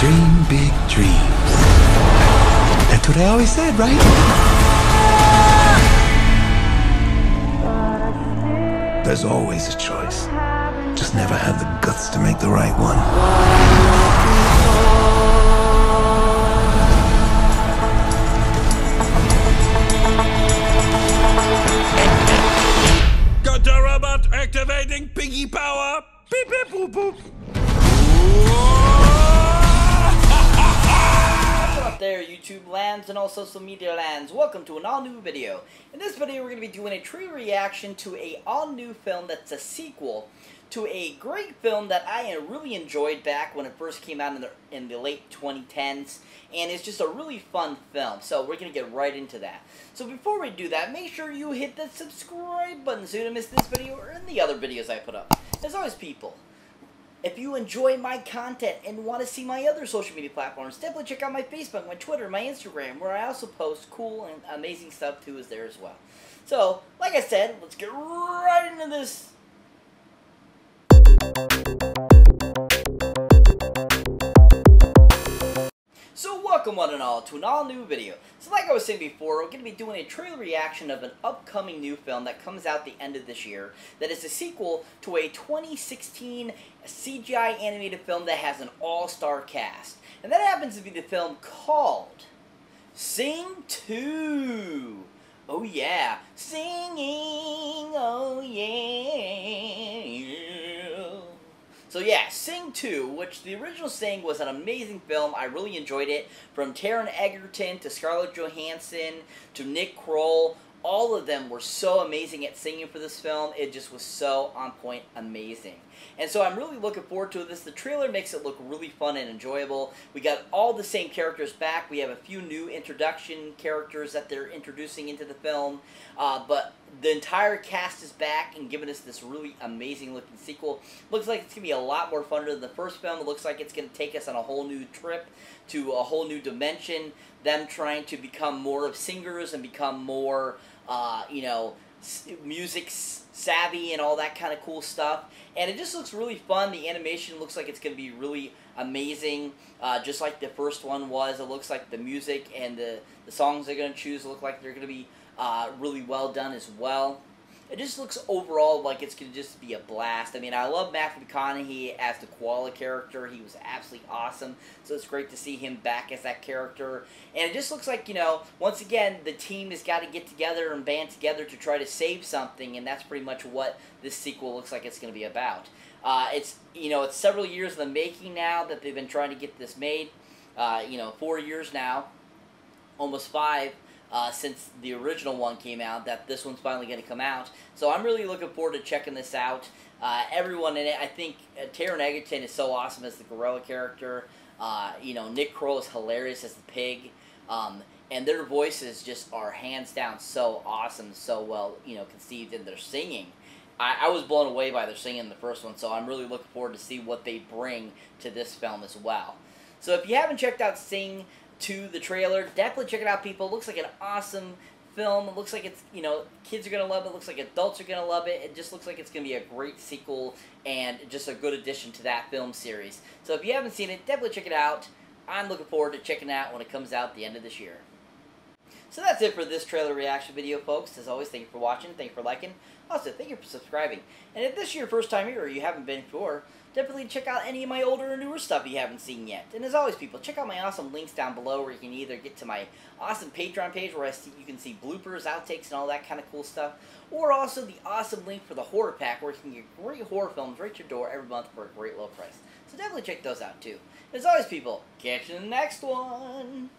Dream big dreams. That's what I always said, right? There's always a choice. Just never had the guts to make the right one. Got the robot activating piggy power. Beep beep boop boop. There, YouTube lands and all social media lands? Welcome to an all-new video. In this video, we're going to be doing a true reaction to a all-new film that's a sequel to a great film that I really enjoyed back when it first came out in the in the late 2010s, and it's just a really fun film. So we're going to get right into that. So before we do that, make sure you hit the subscribe button so you don't miss this video or any other videos I put up. As always, people, if you enjoy my content and want to see my other social media platforms, definitely check out my Facebook, my Twitter, my Instagram, where I also post cool and amazing stuff too is there as well. So, like I said, let's get right into this. Welcome one and all to an all new video. So like I was saying before, we're going to be doing a trailer reaction of an upcoming new film that comes out the end of this year that is a sequel to a 2016 CGI animated film that has an all-star cast. And that happens to be the film called Sing 2. Oh yeah, singing, oh. So yeah, Sing 2, which the original Sing was an amazing film. I really enjoyed it. From Taron Egerton to Scarlett Johansson to Nick Kroll, all of them were so amazing at singing for this film. It just was so on point amazing. And so I'm really looking forward to this. The trailer makes it look really fun and enjoyable. We got all the same characters back. We have a few new introduction characters that they're introducing into the film. Uh, but the entire cast is back and giving us this really amazing looking sequel. Looks like it's going to be a lot more fun than the first film. It looks like it's going to take us on a whole new trip to a whole new dimension. Them trying to become more of singers and become more, uh, you know, music savvy and all that kind of cool stuff. And it just looks really fun. The animation looks like it's going to be really amazing, uh, just like the first one was. It looks like the music and the, the songs they're going to choose look like they're going to be uh, really well done as well. It just looks overall like it's going to just be a blast. I mean, I love Matthew McConaughey as the Koala character. He was absolutely awesome. So it's great to see him back as that character. And it just looks like, you know, once again, the team has got to get together and band together to try to save something. And that's pretty much what this sequel looks like it's going to be about. Uh, it's, you know, it's several years in the making now that they've been trying to get this made. Uh, you know, four years now, almost five uh, since the original one came out that this one's finally going to come out. So I'm really looking forward to checking this out. Uh, everyone in it, I think uh, Taron Egerton is so awesome as the gorilla character. Uh, you know, Nick Kroll is hilarious as the pig. Um, and their voices just are hands down so awesome, so well, you know, conceived in their singing. I, I was blown away by their singing in the first one, so I'm really looking forward to see what they bring to this film as well. So if you haven't checked out Sing, to the trailer. Definitely check it out, people. It looks like an awesome film. It looks like it's, you know, kids are going to love it. it. looks like adults are going to love it. It just looks like it's going to be a great sequel and just a good addition to that film series. So if you haven't seen it, definitely check it out. I'm looking forward to checking it out when it comes out the end of this year. So that's it for this trailer reaction video, folks. As always, thank you for watching. Thank you for liking. Also, thank you for subscribing. And if this is your first time here or you haven't been before, definitely check out any of my older or newer stuff you haven't seen yet. And as always, people, check out my awesome links down below where you can either get to my awesome Patreon page where I see, you can see bloopers, outtakes, and all that kind of cool stuff, or also the awesome link for the horror pack where you can get great horror films right to your door every month for a great low price. So definitely check those out too. As always, people, catch you in the next one.